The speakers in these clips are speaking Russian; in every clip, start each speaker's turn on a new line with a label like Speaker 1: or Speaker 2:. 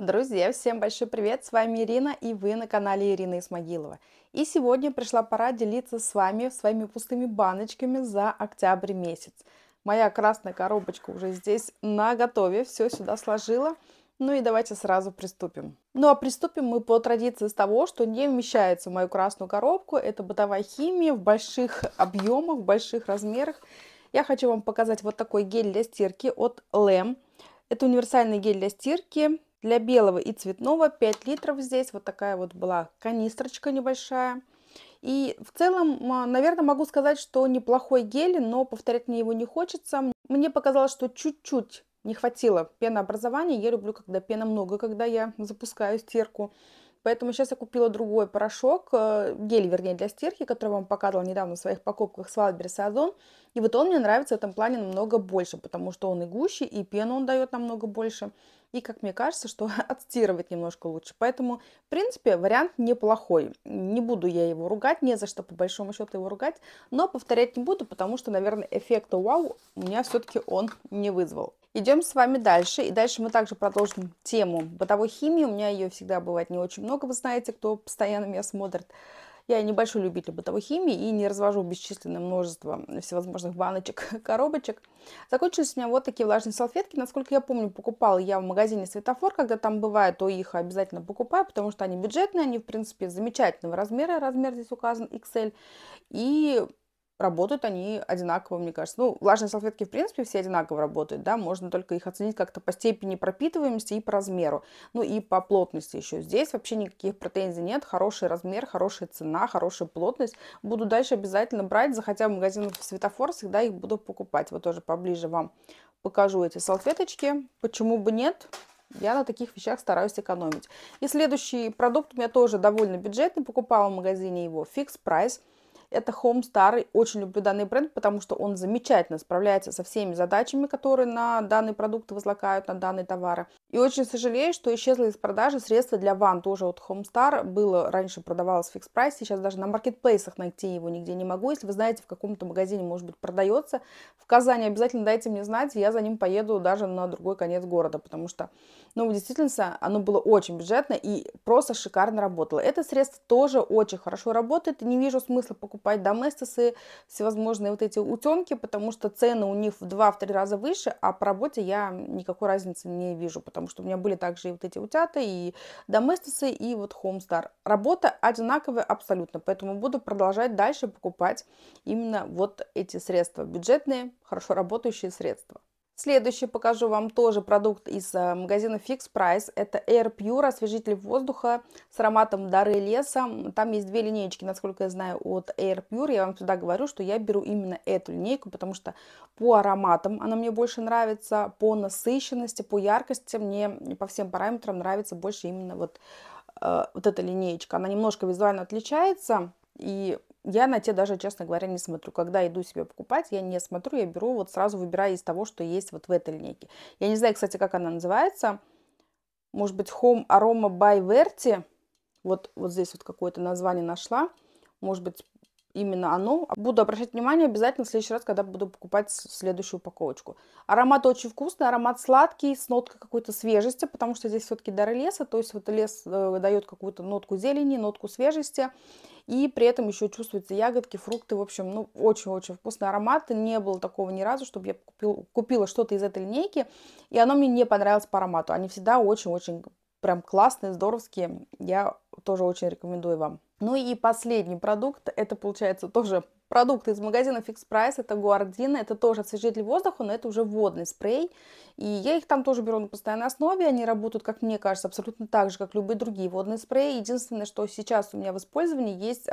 Speaker 1: Друзья, всем большой привет! С вами Ирина и вы на канале Ирина Исмагилова. И сегодня пришла пора делиться с вами своими пустыми баночками за октябрь месяц. Моя красная коробочка уже здесь на готове, все сюда сложила. Ну и давайте сразу приступим. Ну а приступим мы по традиции с того, что не вмещается в мою красную коробку. Это бытовая химия в больших объемах, в больших размерах. Я хочу вам показать вот такой гель для стирки от LEM. Это универсальный гель для стирки для белого и цветного 5 литров здесь. Вот такая вот была канистрочка небольшая. И в целом, наверное, могу сказать, что неплохой гель, но повторять мне его не хочется. Мне показалось, что чуть-чуть не хватило пенообразования. Я люблю, когда пена много, когда я запускаю стирку. Поэтому сейчас я купила другой порошок, э, гель, вернее, для стирки, который вам показывала недавно в своих покупках с Wildberries и Озон. И вот он мне нравится в этом плане намного больше, потому что он и гуще, и пену он дает намного больше. И, как мне кажется, что отстирывать немножко лучше. Поэтому, в принципе, вариант неплохой. Не буду я его ругать, не за что по большому счету его ругать. Но повторять не буду, потому что, наверное, эффекта вау у меня все-таки он не вызвал. Идем с вами дальше. И дальше мы также продолжим тему бытовой химии. У меня ее всегда бывает не очень много, вы знаете, кто постоянно меня смотрит. Я небольшой любитель бытовой химии и не развожу бесчисленное множество всевозможных баночек, коробочек. Закончились у меня вот такие влажные салфетки. Насколько я помню, покупала я в магазине Светофор. Когда там бывает, то их обязательно покупаю, потому что они бюджетные, они, в принципе, замечательного размера. Размер здесь указан XL. И работают они одинаково, мне кажется. Ну, влажные салфетки, в принципе, все одинаково работают, да, можно только их оценить как-то по степени пропитываемости и по размеру, ну и по плотности еще. Здесь вообще никаких претензий нет, хороший размер, хорошая цена, хорошая плотность. Буду дальше обязательно брать, заходя в магазин в светофор, всегда их буду покупать. Вот тоже поближе вам покажу эти салфеточки. Почему бы нет? Я на таких вещах стараюсь экономить. И следующий продукт у меня тоже довольно бюджетный. Покупала в магазине его Fix Price. Это Homestar. Очень люблю данный бренд, потому что он замечательно справляется со всеми задачами, которые на данный продукт возлагают, на данные товары. И очень сожалею, что исчезло из продажи средства для ванн тоже от Homestar. Было раньше продавалось в фикс прайс, сейчас даже на маркетплейсах найти его нигде не могу. Если вы знаете, в каком-то магазине, может быть, продается в Казани, обязательно дайте мне знать, я за ним поеду даже на другой конец города, потому что, ну, в действительности, оно было очень бюджетно и просто шикарно работало. Это средство тоже очень хорошо работает, не вижу смысла покупать доместосы, всевозможные вот эти утенки, потому что цены у них в 2-3 раза выше, а по работе я никакой разницы не вижу, потому что у меня были также и вот эти утята, и доместосы, и вот Homestar. Работа одинаковая абсолютно, поэтому буду продолжать дальше покупать именно вот эти средства, бюджетные, хорошо работающие средства. Следующий покажу вам тоже продукт из э, магазина Fix Price. Это Air Pure, освежитель воздуха с ароматом дары леса. Там есть две линейки, насколько я знаю, от Air Pure. Я вам всегда говорю, что я беру именно эту линейку, потому что по ароматам она мне больше нравится, по насыщенности, по яркости мне по всем параметрам нравится больше именно вот, э, вот эта линейка. Она немножко визуально отличается, и я на те даже, честно говоря, не смотрю. Когда иду себе покупать, я не смотрю, я беру, вот сразу выбираю из того, что есть вот в этой линейке. Я не знаю, кстати, как она называется. Может быть, Home Aroma by Verti. Вот, вот здесь вот какое-то название нашла. Может быть, именно оно. Буду обращать внимание обязательно в следующий раз, когда буду покупать следующую упаковочку. Аромат очень вкусный, аромат сладкий, с ноткой какой-то свежести, потому что здесь все-таки дары леса, то есть вот лес э, дает какую-то нотку зелени, нотку свежести. И при этом еще чувствуются ягодки, фрукты. В общем, ну, очень-очень вкусный аромат. Не было такого ни разу, чтобы я купил, купила что-то из этой линейки, и оно мне не понравилось по аромату. Они всегда очень-очень прям классные, здоровские. Я тоже очень рекомендую вам. Ну и последний продукт, это получается тоже продукт из магазина Fix Price, это Гуардина, это тоже освежитель воздуха, но это уже водный спрей. И я их там тоже беру на постоянной основе, они работают, как мне кажется, абсолютно так же, как любые другие водные спреи. Единственное, что сейчас у меня в использовании есть,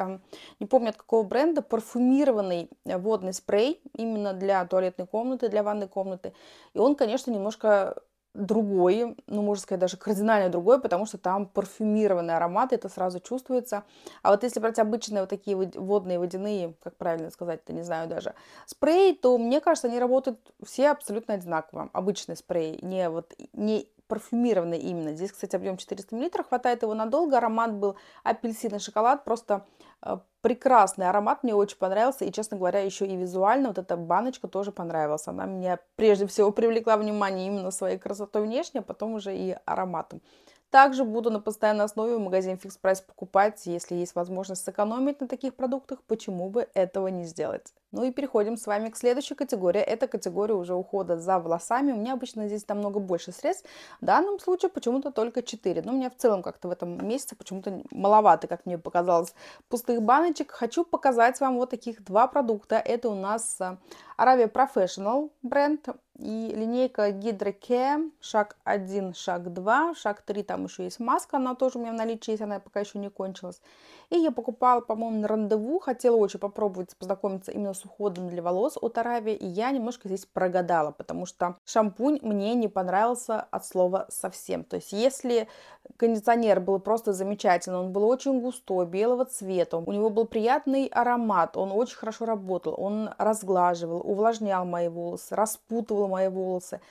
Speaker 1: не помню от какого бренда, парфюмированный водный спрей именно для туалетной комнаты, для ванной комнаты. И он, конечно, немножко другой, ну, можно сказать, даже кардинально другой, потому что там парфюмированный аромат, это сразу чувствуется. А вот если брать обычные вот такие водные, водяные, как правильно сказать, это не знаю даже, спреи, то, мне кажется, они работают все абсолютно одинаково. Обычный спрей, не вот, не парфюмированный именно. Здесь, кстати, объем 400 мл, хватает его надолго. Аромат был апельсин и шоколад, просто э, прекрасный аромат, мне очень понравился. И, честно говоря, еще и визуально вот эта баночка тоже понравилась. Она меня прежде всего привлекла внимание именно своей красотой внешне, а потом уже и ароматом. Также буду на постоянной основе в магазине Fix Price покупать, если есть возможность сэкономить на таких продуктах, почему бы этого не сделать. Ну и переходим с вами к следующей категории. Это категория уже ухода за волосами. У меня обычно здесь намного больше средств. В данном случае почему-то только 4. Но у меня в целом как-то в этом месяце почему-то маловато, как мне показалось, пустых баночек. Хочу показать вам вот таких два продукта. Это у нас Aravia Professional бренд и линейка Hydro шаг 1, шаг 2, шаг 3, там еще есть маска, она тоже у меня в наличии есть, она пока еще не кончилась. И я покупала, по-моему, на рандеву, хотела очень попробовать познакомиться именно с уходом для волос от Аравии, и я немножко здесь прогадала, потому что шампунь мне не понравился от слова совсем. То есть если кондиционер был просто замечательный, он был очень густой, белого цвета, у него был приятный аромат, он очень хорошо работал, он разглаживал, увлажнял мои волосы, распутывал мои волосы,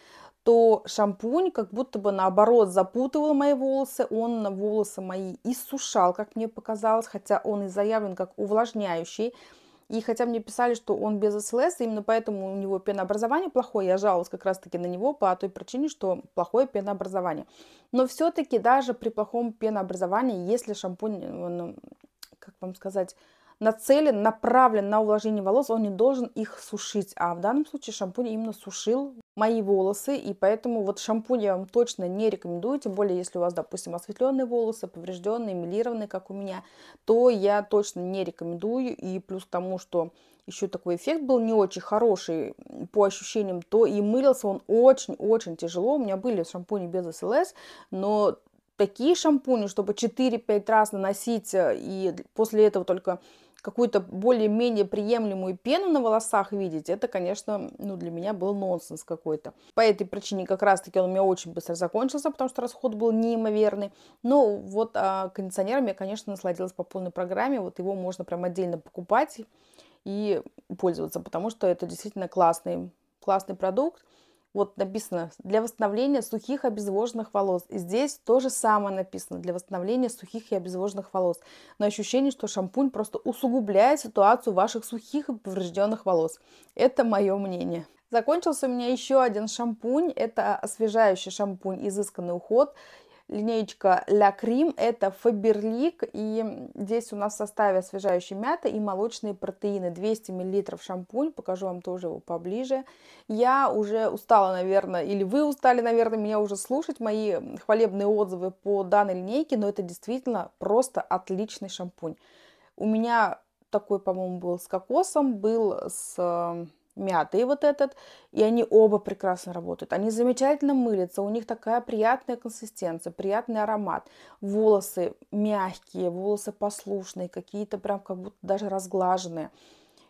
Speaker 1: то шампунь как будто бы наоборот запутывал мои волосы, он волосы мои иссушал, как мне показалось, хотя он и заявлен как увлажняющий. И хотя мне писали, что он без СЛС, именно поэтому у него пенообразование плохое, я жаловалась как раз-таки на него по той причине, что плохое пенообразование. Но все-таки даже при плохом пенообразовании, если шампунь, он, как вам сказать, нацелен, направлен на увлажнение волос, он не должен их сушить. А в данном случае шампунь именно сушил мои волосы, и поэтому вот шампунь я вам точно не рекомендую, тем более если у вас, допустим, осветленные волосы, поврежденные, милированные, как у меня, то я точно не рекомендую, и плюс к тому, что еще такой эффект был не очень хороший по ощущениям, то и мылился он очень-очень тяжело. У меня были шампуни без СЛС, но такие шампуни, чтобы 4-5 раз наносить э, и после этого только какую-то более-менее приемлемую пену на волосах видеть, это, конечно, ну, для меня был нонсенс какой-то. По этой причине как раз-таки он у меня очень быстро закончился, потому что расход был неимоверный. Но вот а, кондиционером я, конечно, насладилась по полной программе. Вот его можно прям отдельно покупать и пользоваться, потому что это действительно классный, классный продукт. Вот написано для восстановления сухих обезвоженных волос. И здесь то же самое написано для восстановления сухих и обезвоженных волос. Но ощущение, что шампунь просто усугубляет ситуацию ваших сухих и поврежденных волос. Это мое мнение. Закончился у меня еще один шампунь. Это освежающий шампунь «Изысканный уход» линеечка La Cream, это Faberlic, и здесь у нас в составе освежающая мята и молочные протеины, 200 мл шампунь, покажу вам тоже его поближе. Я уже устала, наверное, или вы устали, наверное, меня уже слушать, мои хвалебные отзывы по данной линейке, но это действительно просто отличный шампунь. У меня такой, по-моему, был с кокосом, был с мятый вот этот, и они оба прекрасно работают. Они замечательно мылятся, у них такая приятная консистенция, приятный аромат. Волосы мягкие, волосы послушные, какие-то прям как будто даже разглаженные.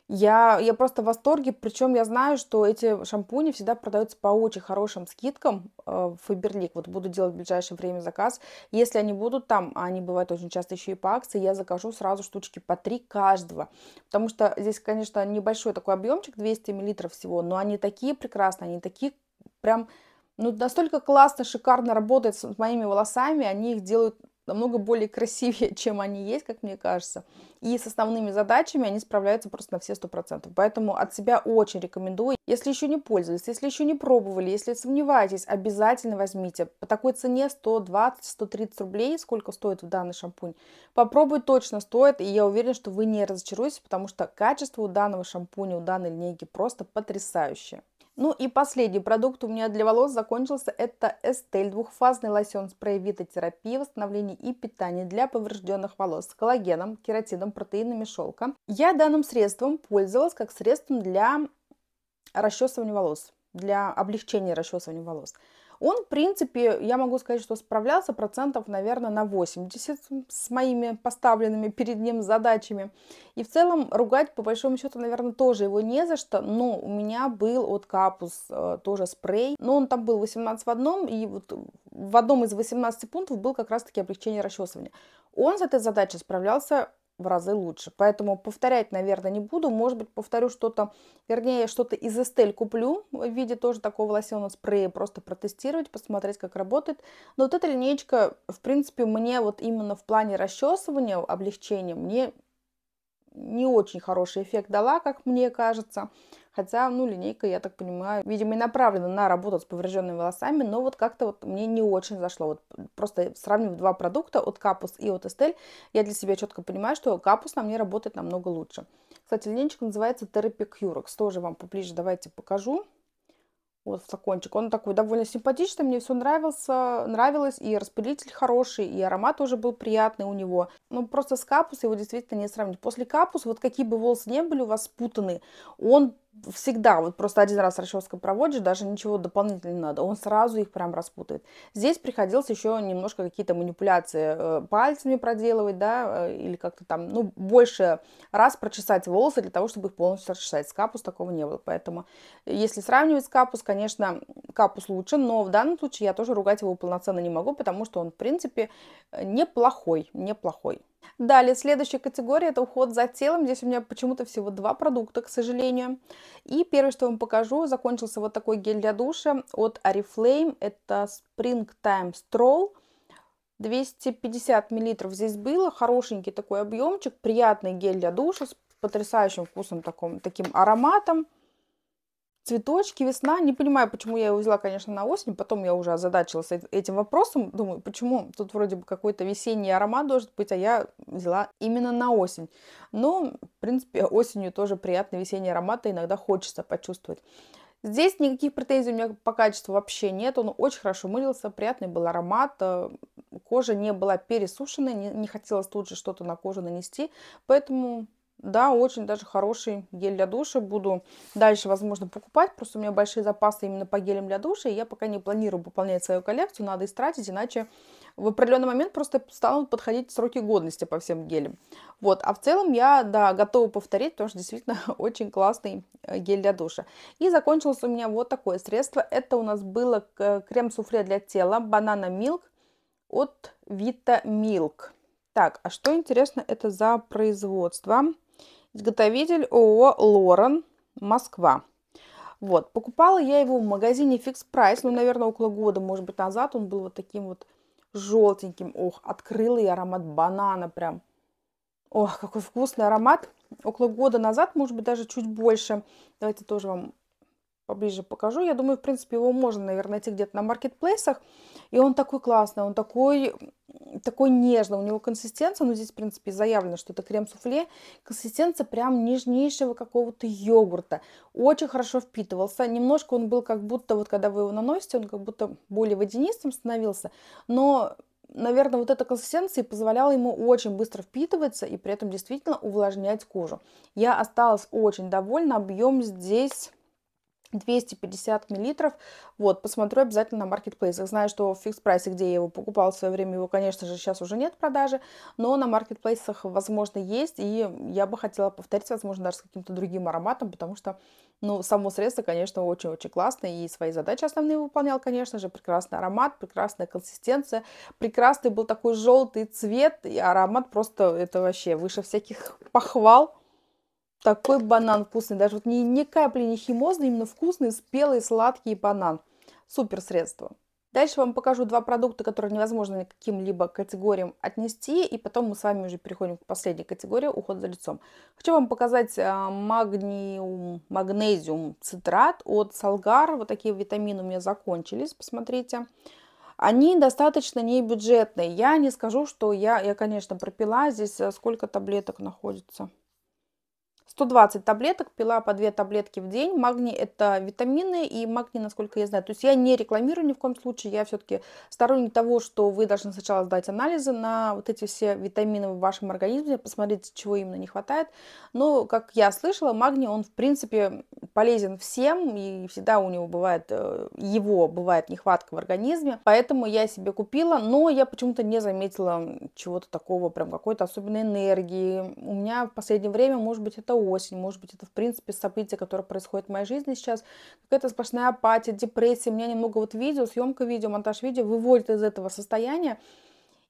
Speaker 1: Я, я просто в восторге, причем я знаю, что эти шампуни всегда продаются по очень хорошим скидкам э, в Фаберлик. Вот буду делать в ближайшее время заказ. Если они будут там, а они бывают очень часто еще и по акции, я закажу сразу штучки по 3 каждого. Потому что здесь, конечно, небольшой такой объемчик, 200 мл всего, но они такие прекрасные, они такие прям ну, настолько классно, шикарно работают с моими волосами, они их делают намного более красивее, чем они есть, как мне кажется. И с основными задачами они справляются просто на все сто процентов. Поэтому от себя очень рекомендую. Если еще не пользовались, если еще не пробовали, если сомневаетесь, обязательно возьмите. По такой цене 120-130 рублей, сколько стоит в данный шампунь. Попробовать точно стоит, и я уверена, что вы не разочаруетесь, потому что качество у данного шампуня, у данной линейки просто потрясающее. Ну и последний продукт у меня для волос закончился. Это Estelle двухфазный лосьон спрей витотерапии, восстановления и питания для поврежденных волос с коллагеном, кератином, протеинами шелка. Я данным средством пользовалась как средством для расчесывания волос, для облегчения расчесывания волос. Он, в принципе, я могу сказать, что справлялся процентов, наверное, на 80 с моими поставленными перед ним задачами. И в целом ругать, по большому счету, наверное, тоже его не за что. Но у меня был от Капус э, тоже спрей. Но он там был 18 в одном, и вот в одном из 18 пунктов был как раз-таки облегчение расчесывания. Он с этой задачей справлялся в разы лучше. Поэтому повторять, наверное, не буду. Может быть, повторю что-то, вернее, что-то из Estelle куплю в виде тоже такого лосьона спрея, просто протестировать, посмотреть, как работает. Но вот эта линейка, в принципе, мне вот именно в плане расчесывания, облегчения, мне не очень хороший эффект дала, как мне кажется. Хотя, ну, линейка, я так понимаю, видимо, и направлена на работу с поврежденными волосами, но вот как-то вот мне не очень зашло. Вот просто сравнив два продукта от Капус и от Estelle, я для себя четко понимаю, что Капус на мне работает намного лучше. Кстати, линейка называется Therapy Curex. Тоже вам поближе давайте покажу вот флакончик. Он такой довольно симпатичный, мне все нравился, нравилось, и распылитель хороший, и аромат уже был приятный у него. Ну, просто с капус его действительно не сравнить. После капус, вот какие бы волосы не были у вас спутаны, он всегда, вот просто один раз расческой проводишь, даже ничего дополнительно не надо, он сразу их прям распутает. Здесь приходилось еще немножко какие-то манипуляции э, пальцами проделывать, да, э, или как-то там, ну, больше раз прочесать волосы для того, чтобы их полностью расчесать. С капус такого не было, поэтому если сравнивать с капус, конечно, капус лучше, но в данном случае я тоже ругать его полноценно не могу, потому что он, в принципе, неплохой, неплохой. Далее, следующая категория – это уход за телом. Здесь у меня почему-то всего два продукта, к сожалению. И первое, что вам покажу, закончился вот такой гель для душа от Oriflame. Это Springtime Stroll. 250 миллилитров здесь было. Хорошенький такой объемчик. Приятный гель для душа с потрясающим вкусом, таком, таким ароматом цветочки, весна. Не понимаю, почему я его взяла, конечно, на осень. Потом я уже озадачилась этим вопросом. Думаю, почему тут вроде бы какой-то весенний аромат должен быть, а я взяла именно на осень. Но, в принципе, осенью тоже приятный весенний аромат, и иногда хочется почувствовать. Здесь никаких претензий у меня по качеству вообще нет. Он очень хорошо мылился, приятный был аромат. Э, кожа не была пересушенной, не, не хотелось тут же что-то на кожу нанести. Поэтому да, очень даже хороший гель для душа. Буду дальше, возможно, покупать. Просто у меня большие запасы именно по гелям для душа. И я пока не планирую пополнять свою коллекцию. Надо истратить, иначе в определенный момент просто станут подходить сроки годности по всем гелям. Вот. А в целом я, да, готова повторить, потому что действительно очень классный э, гель для душа. И закончилось у меня вот такое средство. Это у нас было крем-суфле для тела Banana Milk от Vita Milk. Так, а что интересно, это за производство? Изготовитель ООО «Лорен», Москва. Вот, покупала я его в магазине Fix Price, ну, наверное, около года, может быть, назад. Он был вот таким вот желтеньким. Ох, открыла и аромат банана прям. Ох, какой вкусный аромат. Около года назад, может быть, даже чуть больше. Давайте тоже вам поближе покажу. Я думаю, в принципе, его можно, наверное, найти где-то на маркетплейсах. И он такой классный, он такой, такой нежный. У него консистенция, ну, здесь, в принципе, заявлено, что это крем-суфле. Консистенция прям нежнейшего какого-то йогурта. Очень хорошо впитывался. Немножко он был как будто, вот когда вы его наносите, он как будто более водянистым становился. Но наверное, вот эта консистенция позволяла ему очень быстро впитываться и при этом действительно увлажнять кожу. Я осталась очень довольна. Объем здесь 250 миллилитров. Вот, посмотрю обязательно на маркетплейсах. Знаю, что в фикс прайсе, где я его покупала в свое время, его, конечно же, сейчас уже нет в продаже, но на маркетплейсах, возможно, есть, и я бы хотела повторить, возможно, даже с каким-то другим ароматом, потому что, ну, само средство, конечно, очень-очень классное, и свои задачи основные выполнял, конечно же, прекрасный аромат, прекрасная консистенция, прекрасный был такой желтый цвет, и аромат просто, это вообще выше всяких похвал. Такой банан вкусный, даже вот ни, ни капли не химозный, именно вкусный, спелый, сладкий банан. Супер средство. Дальше вам покажу два продукта, которые невозможно к каким-либо категориям отнести, и потом мы с вами уже переходим к последней категории – уход за лицом. Хочу вам показать а, магниум, магнезиум цитрат от Салгар. Вот такие витамины у меня закончились, посмотрите. Они достаточно не бюджетные. Я не скажу, что я, я конечно, пропила. Здесь а, сколько таблеток находится? 120 таблеток, пила по 2 таблетки в день. Магний это витамины и магний, насколько я знаю. То есть я не рекламирую ни в коем случае, я все-таки сторонник того, что вы должны сначала сдать анализы на вот эти все витамины в вашем организме, посмотреть, чего именно не хватает. Но, как я слышала, магний, он в принципе полезен всем, и всегда у него бывает, э, его бывает нехватка в организме. Поэтому я себе купила, но я почему-то не заметила чего-то такого, прям какой-то особенной энергии. У меня в последнее время, может быть, это осень, может быть, это, в принципе, событие, которое происходит в моей жизни сейчас, какая-то сплошная апатия, депрессия, меня немного вот видео, съемка видео, монтаж видео выводит из этого состояния,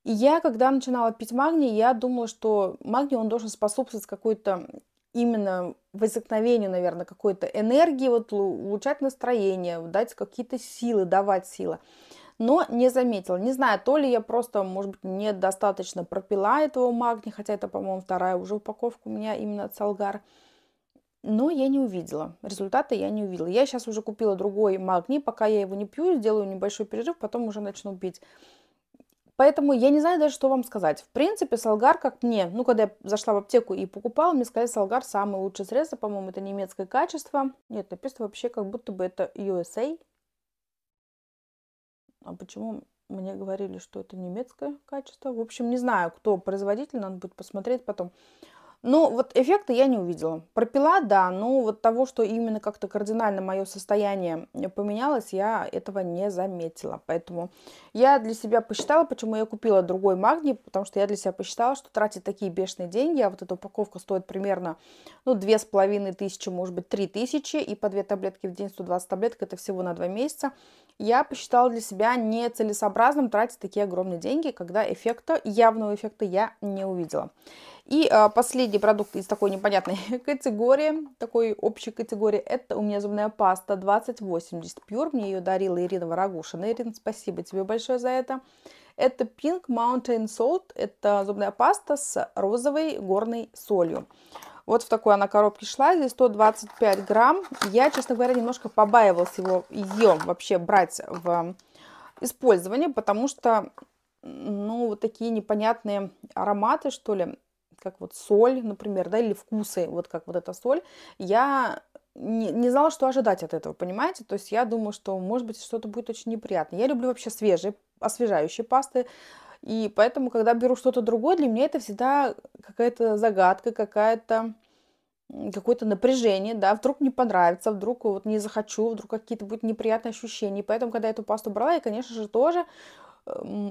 Speaker 1: И я, когда начинала пить магний, я думала, что магний, он должен способствовать какой-то именно возникновению, наверное, какой-то энергии, вот улучшать настроение, дать какие-то силы, давать силы. Но не заметила. Не знаю, то ли я просто, может быть, недостаточно пропила этого магния, хотя это, по-моему, вторая уже упаковка у меня именно от Салгар. Но я не увидела. Результата я не увидела. Я сейчас уже купила другой магний. Пока я его не пью, сделаю небольшой перерыв, потом уже начну пить. Поэтому я не знаю даже, что вам сказать. В принципе, Салгар, как мне, ну, когда я зашла в аптеку и покупала, мне сказали, Салгар самое лучшее средство, по-моему, это немецкое качество. Нет, написано вообще, как будто бы это USA. А почему мне говорили, что это немецкое качество? В общем, не знаю, кто производитель, надо будет посмотреть потом. Ну, вот эффекта я не увидела. Пропила, да, но вот того, что именно как-то кардинально мое состояние поменялось, я этого не заметила. Поэтому я для себя посчитала, почему я купила другой магний, потому что я для себя посчитала, что тратить такие бешеные деньги, а вот эта упаковка стоит примерно, ну, две с половиной тысячи, может быть, три тысячи, и по две таблетки в день, 120 таблеток, это всего на два месяца. Я посчитала для себя нецелесообразным тратить такие огромные деньги, когда эффекта, явного эффекта я не увидела. И а, последний продукт из такой непонятной категории, такой общей категории, это у меня зубная паста 2080 Pure. Мне ее дарила Ирина Ворогушина. Ирина, спасибо тебе большое за это. Это Pink Mountain Salt. Это зубная паста с розовой горной солью. Вот в такой она коробке шла, здесь 125 грамм. Я, честно говоря, немножко побаивалась его, ее вообще брать в использование, потому что, ну, вот такие непонятные ароматы, что ли, как вот соль, например, да, или вкусы, вот как вот эта соль, я не, не знала, что ожидать от этого, понимаете? То есть я думаю, что, может быть, что-то будет очень неприятно. Я люблю вообще свежие, освежающие пасты, и поэтому, когда беру что-то другое, для меня это всегда какая-то загадка, какая-то какое-то напряжение, да, вдруг не понравится, вдруг вот не захочу, вдруг какие-то будут неприятные ощущения. Поэтому, когда я эту пасту брала, я, конечно же, тоже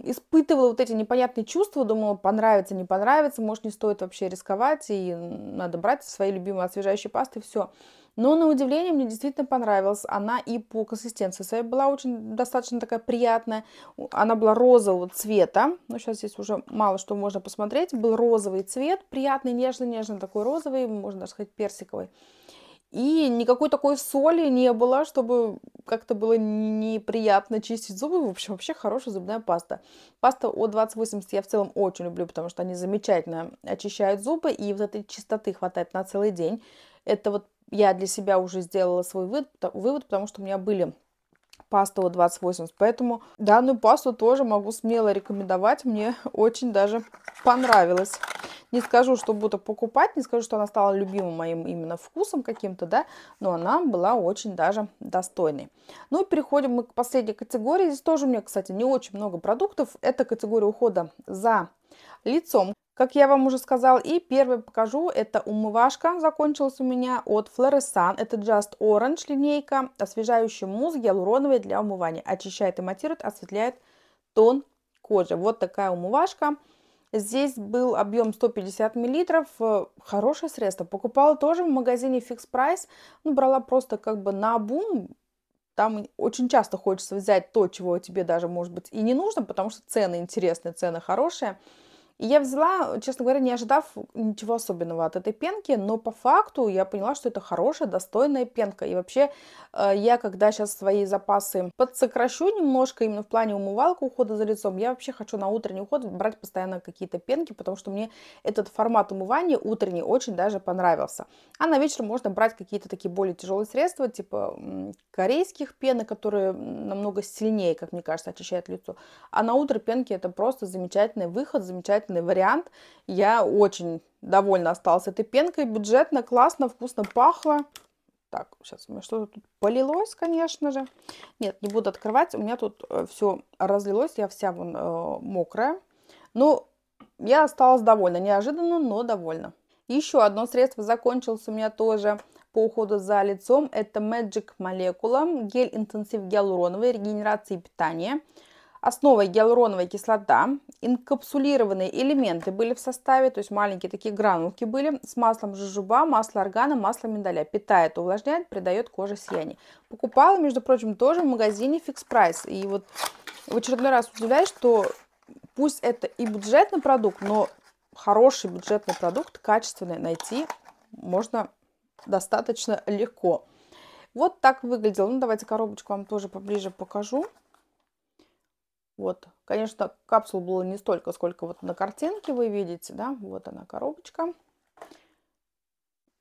Speaker 1: испытывала вот эти непонятные чувства, думала, понравится, не понравится, может, не стоит вообще рисковать, и надо брать свои любимые освежающие пасты, все. Но на удивление мне действительно понравилась. Она и по консистенции своей была очень достаточно такая приятная. Она была розового цвета. Ну, сейчас здесь уже мало что можно посмотреть. Был розовый цвет, приятный, нежный-нежный такой розовый, можно даже сказать персиковый. И никакой такой соли не было, чтобы как-то было неприятно чистить зубы. В общем, вообще хорошая зубная паста. Паста от 2080 я в целом очень люблю, потому что они замечательно очищают зубы, и вот этой чистоты хватает на целый день. Это вот я для себя уже сделала свой вывод, вывод потому что у меня были паста от 2080. Поэтому данную пасту тоже могу смело рекомендовать. Мне очень даже понравилось. Не скажу, что буду покупать, не скажу, что она стала любимым моим именно вкусом каким-то, да, но она была очень даже достойной. Ну и переходим мы к последней категории. Здесь тоже у меня, кстати, не очень много продуктов. Это категория ухода за лицом, как я вам уже сказала. И первый покажу, это умывашка, закончилась у меня от Floresan. Это Just Orange линейка, освежающий мусс гиалуроновый для умывания. Очищает и матирует, осветляет тон кожи. Вот такая умывашка. Здесь был объем 150 миллилитров, э, хорошее средство. Покупала тоже в магазине Fix Price, ну, брала просто как бы на бум. Там очень часто хочется взять то, чего тебе даже, может быть, и не нужно, потому что цены интересные, цены хорошие. Я взяла, честно говоря, не ожидав ничего особенного от этой пенки, но по факту я поняла, что это хорошая, достойная пенка. И вообще э, я, когда сейчас свои запасы подсокращу немножко именно в плане умывалка, ухода за лицом, я вообще хочу на утренний уход брать постоянно какие-то пенки, потому что мне этот формат умывания утренний очень даже понравился. А на вечер можно брать какие-то такие более тяжелые средства, типа корейских пены, которые намного сильнее, как мне кажется, очищают лицо. А на утро пенки это просто замечательный выход, замечательный замечательный вариант. Я очень довольна осталась этой пенкой. Бюджетно, классно, вкусно пахло. Так, сейчас у меня что-то тут полилось, конечно же. Нет, не буду открывать. У меня тут э, все разлилось. Я вся вон э, мокрая. Ну, я осталась довольна. Неожиданно, но довольна. Еще одно средство закончилось у меня тоже по уходу за лицом. Это Magic Molecula. Гель интенсив гиалуроновый, регенерации питания. Основа гиалуроновая кислота, инкапсулированные элементы были в составе, то есть маленькие такие гранулки были, с маслом жожоба, масло органа, масло миндаля. Питает, увлажняет, придает коже сияние. Покупала, между прочим, тоже в магазине Fix Price. И вот в очередной раз удивляюсь, что Пусть это и бюджетный продукт, но хороший бюджетный продукт, качественный, найти можно достаточно легко. Вот так выглядел. Ну, давайте коробочку вам тоже поближе покажу. Вот, конечно, капсул было не столько, сколько вот на картинке вы видите, да, вот она коробочка.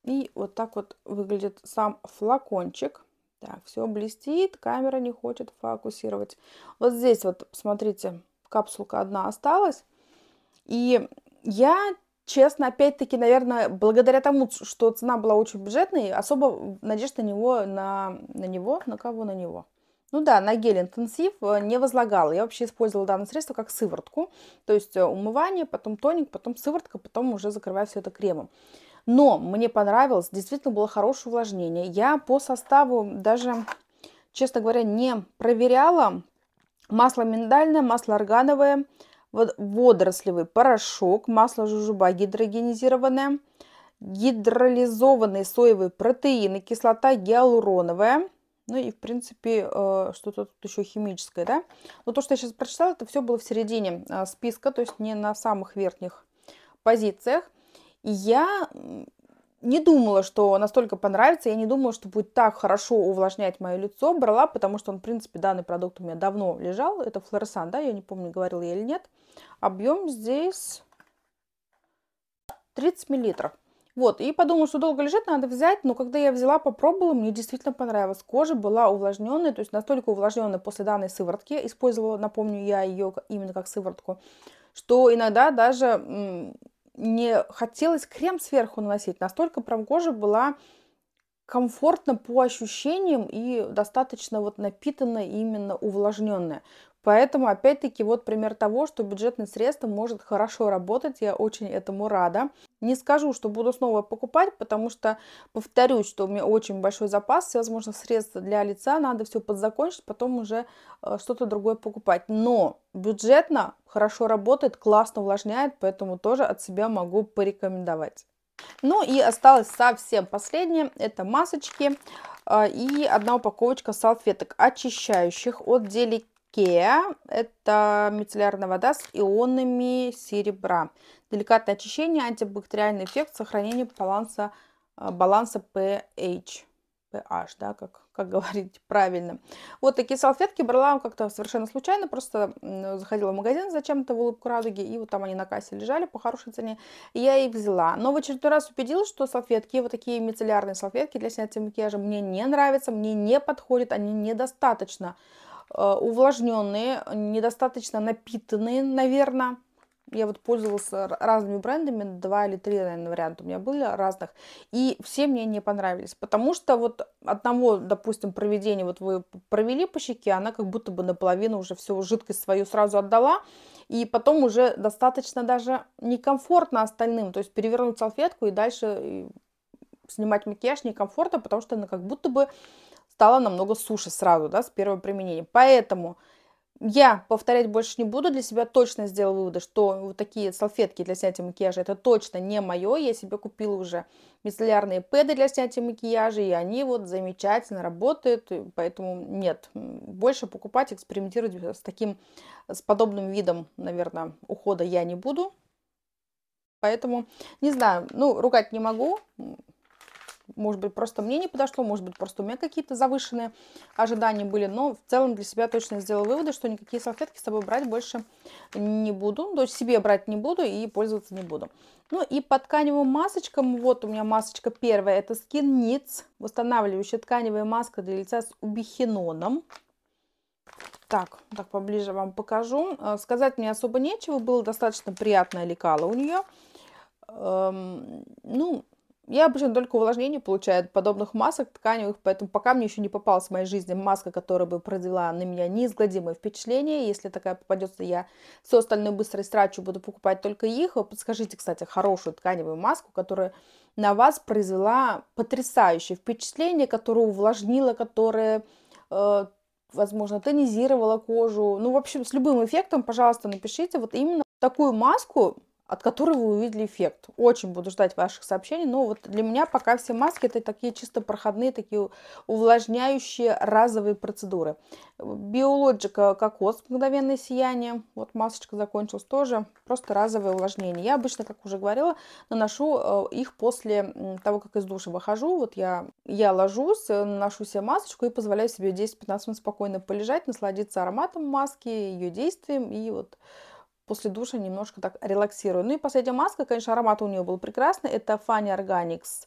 Speaker 1: И вот так вот выглядит сам флакончик. Так, все блестит, камера не хочет фокусировать. Вот здесь вот, посмотрите, капсулка одна осталась. И я, честно, опять-таки, наверное, благодаря тому, что цена была очень бюджетной, особо надежд на него, на, на него, на кого на него? Ну да, на гель интенсив э, не возлагала. Я вообще использовала данное средство как сыворотку. То есть э, умывание, потом тоник, потом сыворотка, потом уже закрываю все это кремом. Но мне понравилось, действительно было хорошее увлажнение. Я по составу даже, честно говоря, не проверяла. Масло миндальное, масло органовое, водорослевый порошок, масло жужуба гидрогенизированное, гидролизованные соевые протеины, кислота гиалуроновая, ну и, в принципе, э, что-то тут еще химическое, да. Но то, что я сейчас прочитала, это все было в середине э, списка, то есть не на самых верхних позициях. И я не думала, что настолько понравится, я не думала, что будет так хорошо увлажнять мое лицо. Брала, потому что он, в принципе, данный продукт у меня давно лежал. Это флоресан, да, я не помню, говорила я или нет. Объем здесь 30 миллилитров. Вот, и подумала, что долго лежит, надо взять, но когда я взяла, попробовала, мне действительно понравилось. Кожа была увлажненная, то есть настолько увлажненная после данной сыворотки, использовала, напомню, я ее именно как сыворотку, что иногда даже не хотелось крем сверху наносить, настолько прям кожа была комфортно по ощущениям и достаточно вот напитанная, именно увлажненная. Поэтому, опять-таки, вот пример того, что бюджетное средство может хорошо работать. Я очень этому рада. Не скажу, что буду снова покупать, потому что, повторюсь, что у меня очень большой запас всевозможных средств для лица. Надо все подзакончить, потом уже э, что-то другое покупать. Но бюджетно хорошо работает, классно увлажняет, поэтому тоже от себя могу порекомендовать. Ну и осталось совсем последнее. Это масочки э, и одна упаковочка салфеток очищающих от Delicate Кеа – это мицеллярная вода с ионами серебра. Деликатное очищение, антибактериальный эффект, сохранение баланса, э, баланса pH. pH, да, как, как говорить правильно. Вот такие салфетки брала как-то совершенно случайно, просто заходила в магазин зачем-то в улыбку радуги, и вот там они на кассе лежали по хорошей цене, и я их взяла. Но в очередной раз убедилась, что салфетки, вот такие мицеллярные салфетки для снятия макияжа мне не нравятся, мне не подходят, они недостаточно увлажненные, недостаточно напитанные, наверное. Я вот пользовалась разными брендами, два или три, наверное, варианта у меня были разных, и все мне не понравились, потому что вот одного, допустим, проведения, вот вы провели по щеке, она как будто бы наполовину уже всю жидкость свою сразу отдала, и потом уже достаточно даже некомфортно остальным, то есть перевернуть салфетку и дальше снимать макияж некомфортно, потому что она как будто бы стало намного суше сразу, да, с первого применения. Поэтому я повторять больше не буду, для себя точно сделала выводы, что вот такие салфетки для снятия макияжа это точно не мое. Я себе купила уже мицеллярные пэды для снятия макияжа, и они вот замечательно работают, поэтому нет, больше покупать, экспериментировать с таким, с подобным видом, наверное, ухода я не буду. Поэтому, не знаю, ну, ругать не могу, может быть, просто мне не подошло, может быть, просто у меня какие-то завышенные ожидания были, но в целом для себя точно сделала выводы, что никакие салфетки с собой брать больше не буду, то есть себе брать не буду и пользоваться не буду. Ну и по тканевым масочкам, вот у меня масочка первая, это Skin Knits, восстанавливающая тканевая маска для лица с убихиноном. Так, так поближе вам покажу. Э, сказать мне особо нечего, было достаточно приятное лекало у нее. Эм, ну, я обычно только увлажнение получаю от подобных масок тканевых, поэтому пока мне еще не попалась в моей жизни маска, которая бы произвела на меня неизгладимое впечатление. Если такая попадется, я все остальное быстро истрачу, буду покупать только их. Подскажите, кстати, хорошую тканевую маску, которая на вас произвела потрясающее впечатление, которая увлажнила, которая, э, возможно, тонизировала кожу. Ну, в общем, с любым эффектом, пожалуйста, напишите вот именно такую маску, от которой вы увидели эффект. Очень буду ждать ваших сообщений. Но вот для меня пока все маски это такие чисто проходные, такие увлажняющие разовые процедуры. Биологика кокос, мгновенное сияние. Вот масочка закончилась тоже. Просто разовое увлажнение. Я обычно, как уже говорила, наношу э, их после того, как из душа выхожу. Вот я, я ложусь, э, наношу себе масочку и позволяю себе 10-15 минут спокойно полежать, насладиться ароматом маски, ее действием и вот после душа немножко так релаксирую. Ну и последняя маска, конечно, аромат у нее был прекрасный. Это Fanny Organics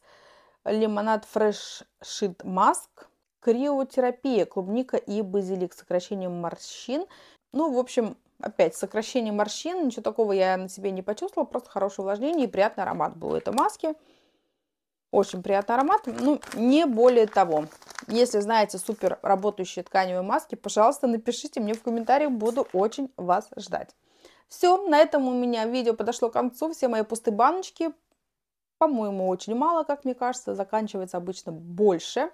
Speaker 1: Lemonade Fresh Sheet Mask. Криотерапия, клубника и базилик с сокращением морщин. Ну, в общем, опять сокращение морщин, ничего такого я на себе не почувствовала, просто хорошее увлажнение и приятный аромат был у этой маски. Очень приятный аромат, ну, не более того. Если знаете супер работающие тканевые маски, пожалуйста, напишите мне в комментариях, буду очень вас ждать. Все, на этом у меня видео подошло к концу. Все мои пустые баночки, по-моему, очень мало, как мне кажется, заканчивается обычно больше.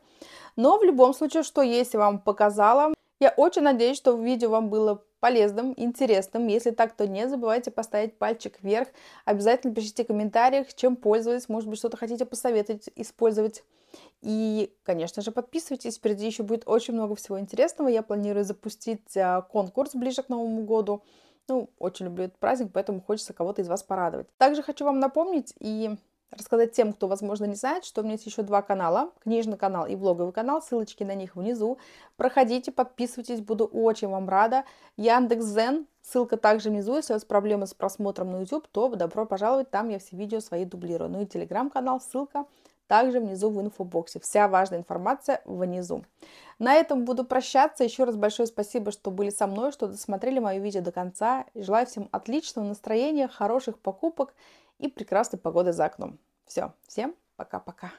Speaker 1: Но в любом случае, что есть, я вам показала. Я очень надеюсь, что видео вам было полезным, интересным. Если так, то не забывайте поставить пальчик вверх. Обязательно пишите в комментариях, чем пользовались. Может быть, что-то хотите посоветовать, использовать. И, конечно же, подписывайтесь. Впереди еще будет очень много всего интересного. Я планирую запустить а, конкурс ближе к Новому году. Ну, очень люблю этот праздник, поэтому хочется кого-то из вас порадовать. Также хочу вам напомнить и рассказать тем, кто, возможно, не знает, что у меня есть еще два канала. Книжный канал и влоговый канал. Ссылочки на них внизу. Проходите, подписывайтесь, буду очень вам рада. Яндекс.Зен, ссылка также внизу. Если у вас проблемы с просмотром на YouTube, то добро пожаловать, там я все видео свои дублирую. Ну и телеграм-канал, ссылка также внизу в инфобоксе. Вся важная информация внизу. На этом буду прощаться. Еще раз большое спасибо, что были со мной, что досмотрели мое видео до конца. Желаю всем отличного настроения, хороших покупок и прекрасной погоды за окном. Все, всем пока-пока.